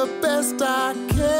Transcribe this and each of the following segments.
the best I can.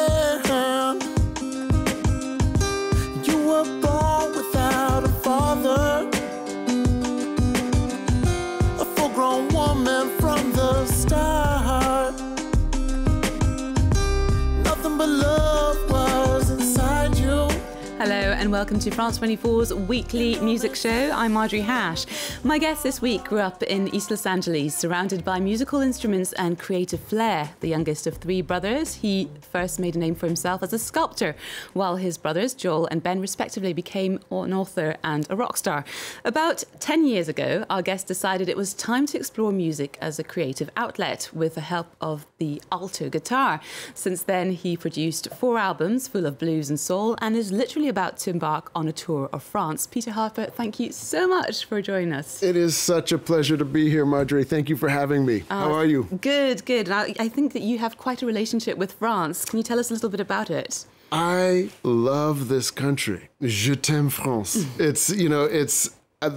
And welcome to France 24's weekly music show. I'm Marjorie Hash. My guest this week grew up in East Los Angeles, surrounded by musical instruments and creative flair. The youngest of three brothers, he first made a name for himself as a sculptor, while his brothers, Joel and Ben, respectively, became an author and a rock star. About 10 years ago, our guest decided it was time to explore music as a creative outlet with the help of the alto guitar. Since then, he produced four albums full of blues and soul and is literally about to embark on a tour of France. Peter Harper, thank you so much for joining us. It is such a pleasure to be here, Marjorie. Thank you for having me. How are you? Good, good. I, I think that you have quite a relationship with France. Can you tell us a little bit about it? I love this country. Je t'aime France. It's you know it's uh,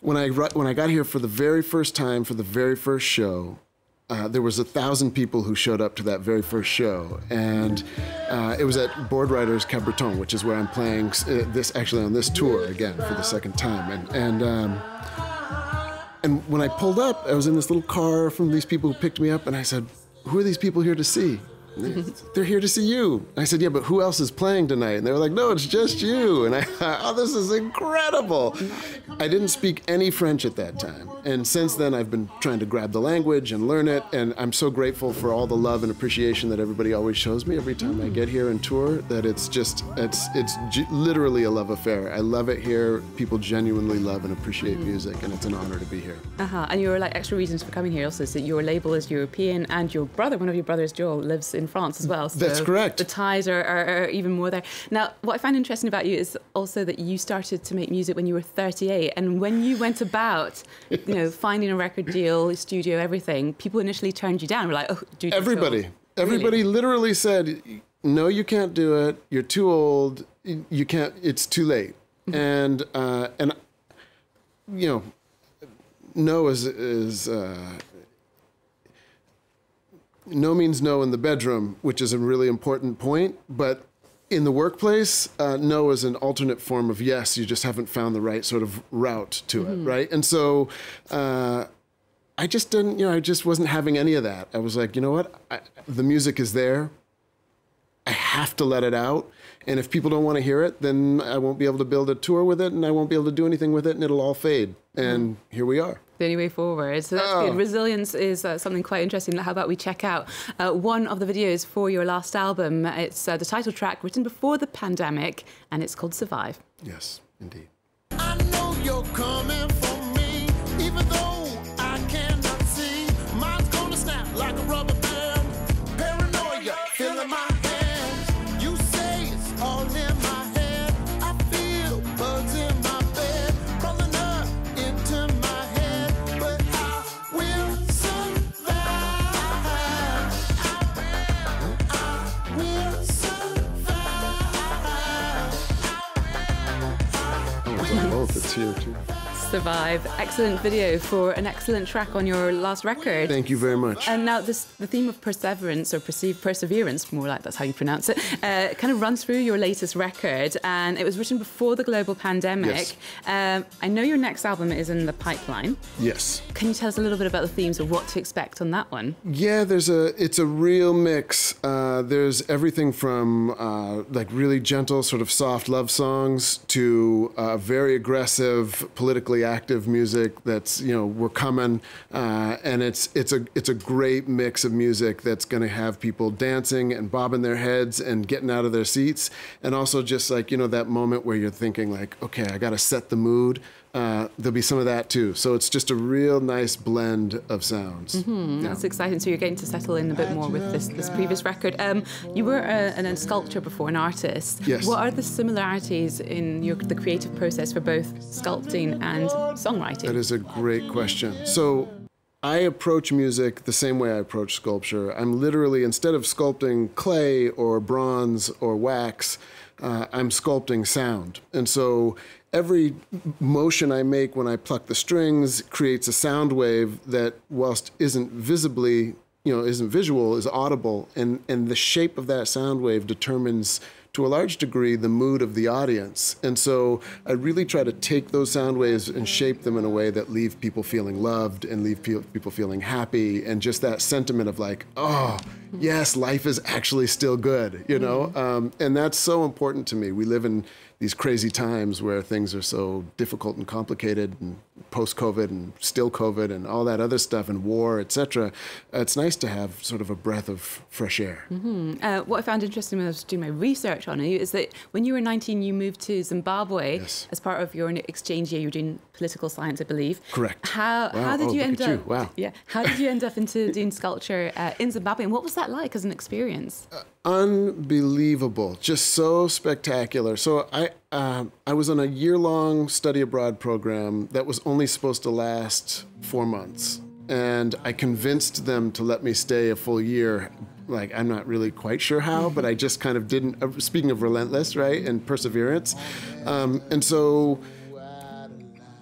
when I when I got here for the very first time for the very first show. Uh, there was a thousand people who showed up to that very first show, and uh, it was at Boardriders Capbreton, which is where I'm playing uh, this actually on this tour again for the second time. And and um, and when I pulled up, I was in this little car from these people who picked me up, and I said, "Who are these people here to see?" They're here to see you. I said, "Yeah, but who else is playing tonight?" And they were like, "No, it's just you." And I thought, "Oh, this is incredible." I didn't speak any French at that time, and since then I've been trying to grab the language and learn it. And I'm so grateful for all the love and appreciation that everybody always shows me every time I get here and tour. That it's just it's it's literally a love affair. I love it here. People genuinely love and appreciate music, and it's an honor to be here. Uh-huh. And your like extra reasons for coming here also is that your label is European and your brother, one of your brothers, Joel, lives in France as well. So That's correct. The ties are, are, are even more there. Now, what I find interesting about you is also that you started to make music when you were 38. And when you went about, you know, finding a record deal, studio, everything, people initially turned you down. Were like, oh, do Everybody, everybody literally said, "No, you can't do it. You're too old. You can't. It's too late." And uh, and you know, no is is uh, no means no in the bedroom, which is a really important point, but. In the workplace, uh, no is an alternate form of yes. You just haven't found the right sort of route to it, right? And so, uh, I just didn't, you know, I just wasn't having any of that. I was like, you know what? I, the music is there. I have to let it out. And if people don't want to hear it, then I won't be able to build a tour with it and I won't be able to do anything with it and it'll all fade. And here we are. The only way forward. So that's Oh. good. Resilience is uh, something quite interesting. How about we check out uh, one of the videos for your last album? It's uh, the title track written before the pandemic, and it's called Survive. Yes, indeed. Survive. Excellent video for an excellent track on your last record. Thank you very much. And now this, the theme of perseverance or perceived perseverance, more like that's how you pronounce it, uh, kind of runs through your latest record. And it was written before the global pandemic. Yes. Um, I know your next album is in the pipeline. yes. Can you tell us a little bit about the themes of what to expect on that one? Yeah, there's a it's a real mix. Uh, there's everything from uh, like really gentle, sort of soft love songs to uh, very aggressive, politically active music. That's you know we're coming, uh, and it's it's a it's a great mix of music that's going to have people dancing and bobbing their heads and getting out of their seats, and also just like you know that moment where you're thinking like, okay, I got to set the mood. Uh, there'll be some of that too. So it's just a real nice blend of sounds. Yeah. That's exciting. So you're getting to settle in a bit more with this, this previous record. Um, you were a, an, a sculptor before, an artist. Yes. What are the similarities in your the creative process for both sculpting and songwriting? That is a great question. So I approach music the same way I approach sculpture. I'm literally, instead of sculpting clay or bronze or wax, uh, I'm sculpting sound. And so every motion I make when I pluck the strings creates a sound wave that, whilst isn't visibly you know isn't visual is audible. And and the shape of that sound wave determines to a large degree the mood of the audience. And so i really try to take those sound waves and shape them in a way that leave people feeling loved and leave pe- people feeling happy and just that sentiment of like oh yes life is actually still good you know? Um, and that's so important to me. We live in these crazy times where things are so difficult and complicated and post-covid and still covid and all that other stuff and war etc it's nice to have sort of a breath of fresh air. Uh, what I found interesting when I was doing my research on you is that when you were 19, you moved to Zimbabwe Yes. as part of your exchange year. You were doing political science, I believe. Correct. How, Wow. how did Oh, you end at you. up? Wow. Yeah. How did you end up into doing sculpture uh, in Zimbabwe, and what was that like as an experience? unbelievable, just so spectacular. So I um, I was on a year long study abroad program that was only supposed to last four months, and I convinced them to let me stay a full year. Like I'm not really quite sure how, but I just kind of didn't. uh, Speaking of relentless, right, and perseverance, um, and so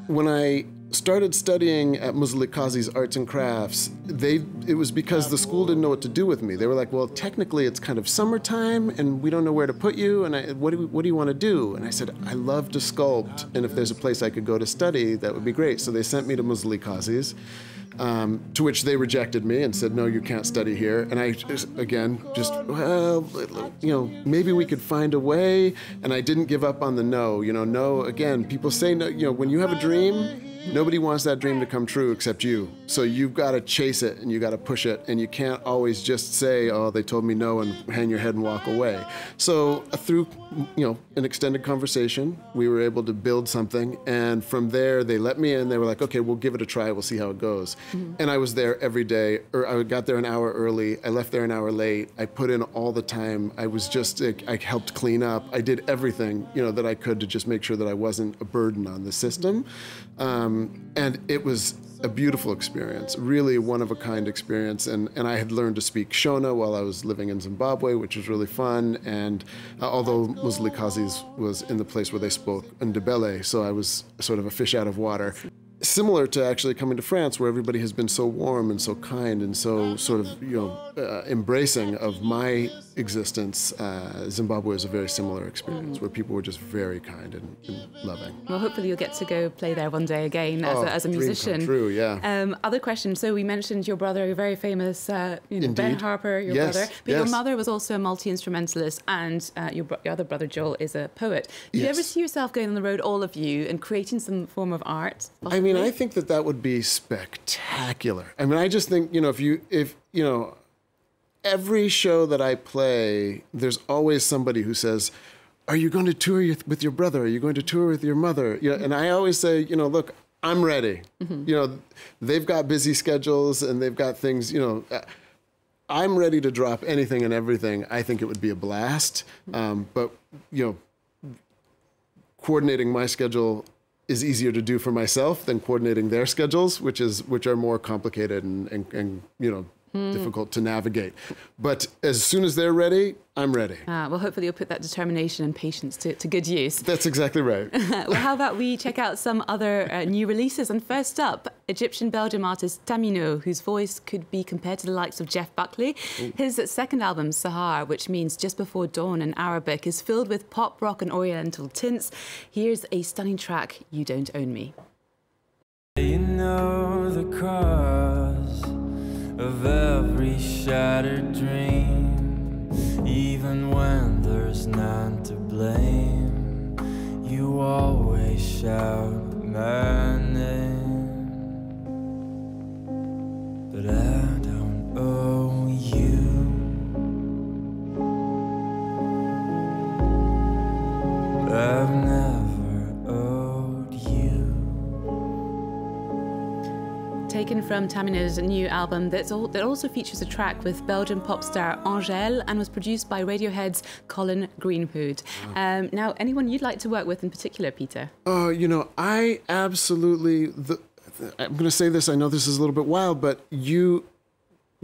when I started studying at Mzilikazi's arts and crafts, they it was because the school didn't know what to do with me. They were like, "Well, technically it's kind of summertime and we don't know where to put you and I, what do we, what do you want to do?" And I said, "I love to sculpt and if there's a place I could go to study, that would be great." So they sent me to Mzilikazi's. Um, to which they rejected me and said, "No, you can't study here." And I again, just well, you know, maybe we could find a way. And I didn't give up on the no. You know, no. Again, people say no. You know, when you have a dream, nobody wants that dream to come true except you. So you've got to chase it and you got to push it, and you can't always just say, "Oh, they told me no," and hang your head and walk away. So uh, through, you know, an extended conversation, we were able to build something, and from there they let me in. They were like, "Okay, we'll give it a try. We'll see how it goes." And I was there every day, or I got there an hour early. I left there an hour late. I put in all the time. I was just, I, I helped clean up. I did everything, you know, that I could to just make sure that I wasn't a burden on the system. Um, and it was a beautiful experience, really one of a kind experience. And, and I had learned to speak Shona while I was living in Zimbabwe, which was really fun. And uh, although Mzilikazi's was in the place where they spoke Ndebele, so I was sort of a fish out of water. Similar to actually coming to France, where everybody has been so warm and so kind and so sort of you know uh, embracing of my existence, uh, Zimbabwe is a very similar experience where people were just very kind and, and loving. Well, hopefully you'll get to go play there one day again as, Oh, a, as a musician. true, yeah. Um, other question. So we mentioned your brother, your very famous, uh, you know, Ben Harper, your Yes, brother. But your mother was also a multi instrumentalist, and uh, your, your other brother Joel is a poet. Do you ever see yourself going on the road, all of you, and creating some form of art? I mean, I think that that would be spectacular. I mean, I just think, you know, if you, if, you know, every show that I play, there's always somebody who says, Are you going to tour with your brother? Are you going to tour with your mother? You know, and I always say, you know, look, I'm ready. You know, they've got busy schedules and they've got things, you know. uh, I'm ready to drop anything and everything. I think it would be a blast. Um, but, you know, coordinating my schedule is easier to do for myself than coordinating their schedules, which is which are more complicated and, and, and you know difficult to navigate. But as soon as they're ready, I'm ready. Ah, well, hopefully you'll put that determination and patience to, to good use. That's exactly right. well, how about we check out some other uh, new releases? And first up, Egyptian Belgium artist Tamino, whose voice could be compared to the likes of Jeff Buckley. His second album, Sahar, which means just before dawn in Arabic, is filled with pop, rock, and oriental tints. Here's a stunning track, You Don't Own Me. You know the cause of every shattered dream, even when there's none to blame. You always shout my name, but I Taken from Tamino's new album that's all, that also features a track with Belgian pop star Angèle and was produced by Radiohead's Colin Greenwood. Um, now, anyone you'd like to work with in particular, Peter? Oh, you know, I absolutely. The, I'm going to say this. I know this is a little bit wild, but you,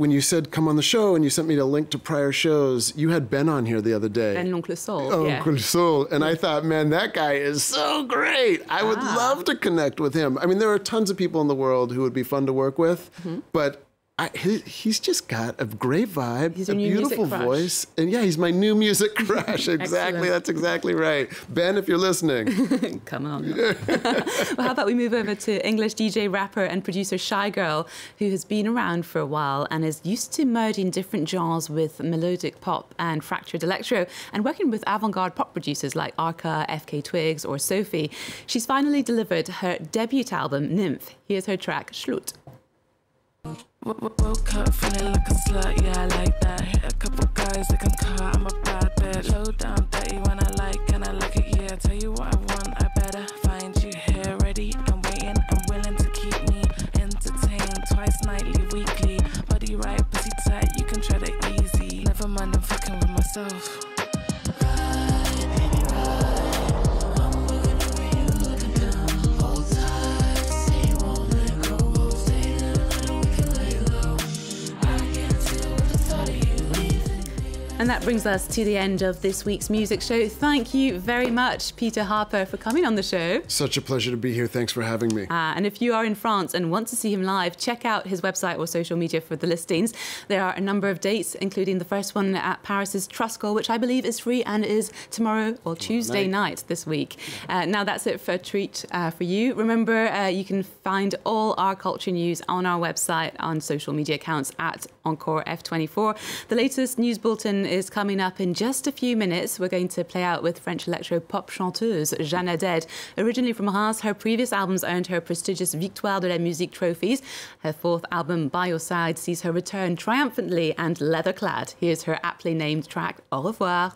when you said come on the show and you sent me a link to prior shows, you had Ben on here the other day. And L'Oncle Soul. Oh, yeah. Uncle Soul. And I thought, man, that guy is so great. I would Ah. love to connect with him. I mean, there are tons of people in the world who would be fun to work with, Mm-hmm. but I, he, he's just got a great vibe, He's a your new music beautiful voice, and yeah, he's my new music crush. exactly, that's exactly right. Ben, if you're listening, Come on. well, how about we move over to English DJ, rapper, and producer Shygirl, who has been around for a while and is used to merging different genres with melodic pop and fractured electro, and working with avant garde pop producers like Arca, FKA Twigs, or Sophie. She's finally delivered her debut album, Nymph. Here's her track, Shlut. Woke up feeling like a slut, yeah, I like that. Hit a couple guys that can cut, I'm a bad bitch. Low down, dirty when I like, and I like it, yeah. Tell you what I want, I better find you here, ready and waiting and willing to keep me entertained twice nightly, weekly. Body right, pussy tight, you can tread it easy. Never mind, I'm fucking with myself. And that brings us to the end of this week's music show. Thank you very much, Peter Harper, for coming on the show. such a pleasure to be here. Thanks for having me. Uh, and if you are in France and want to see him live, check out his website or social media for the listings. There are a number of dates, including the first one at Paris's Truskel, which I believe is free and is tomorrow or Tuesday night. this week. Uh, now that's it for a treat uh, for you. Remember, uh, you can find all our culture news on our website on social media accounts at Encore F24. The latest news bulletin is coming up in just a few minutes. We're going to play out with French electro pop chanteuse Jeanne Added. Originally from Haas, her previous albums earned her prestigious Victoire de la Musique trophies. Her fourth album, By Your Side, sees her return triumphantly and leather clad. Here's her aptly named track, Au revoir.